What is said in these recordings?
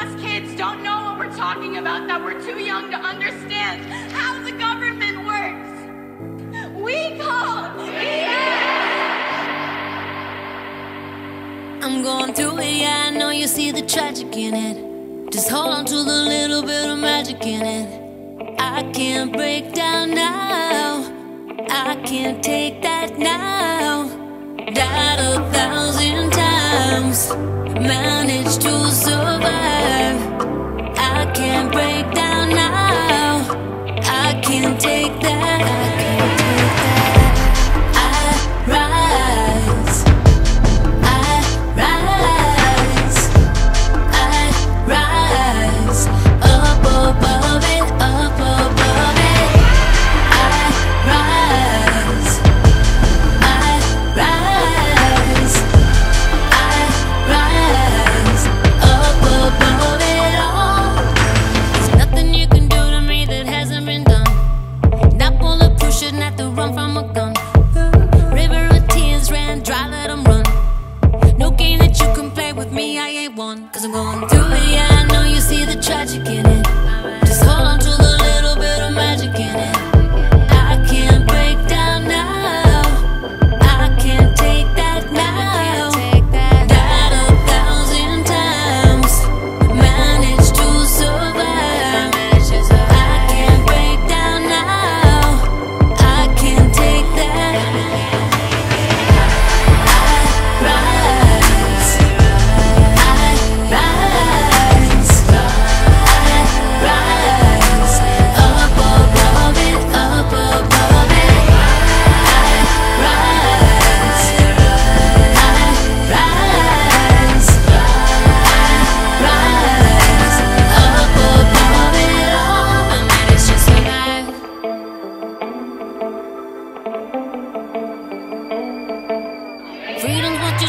Us kids don't know what we're talking about, that we're too young to understand how the government works. We call I'm going through it, yeah, I know you see the tragic in it. Just hold on to the little bit of magic in it. I can't break down now. I can't take that now. Died a thousand times, managed to survive. Ain't one. Cause I'm going through it, yeah, I know you see the tragic in it. Just hold on to the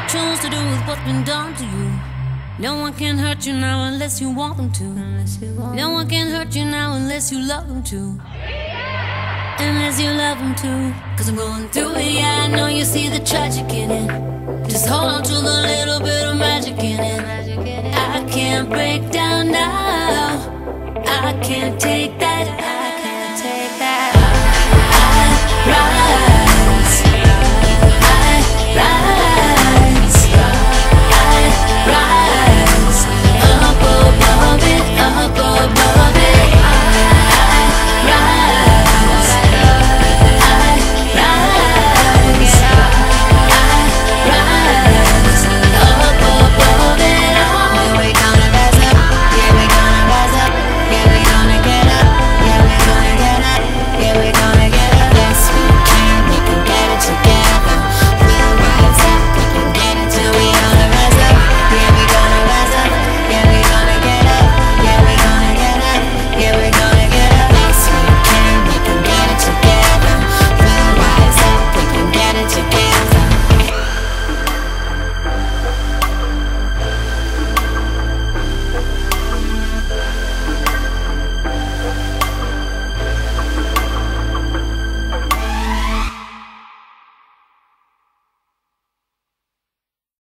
chose to do with what's been done to you. No one can hurt you now unless you want them to. Want no one can hurt you now unless you love them to. Yeah. Unless you love them too. Cause I'm going through it, yeah, I know you see the tragic in it. Just hold on to the little bit of magic in it. I can't break down now. I can't take that.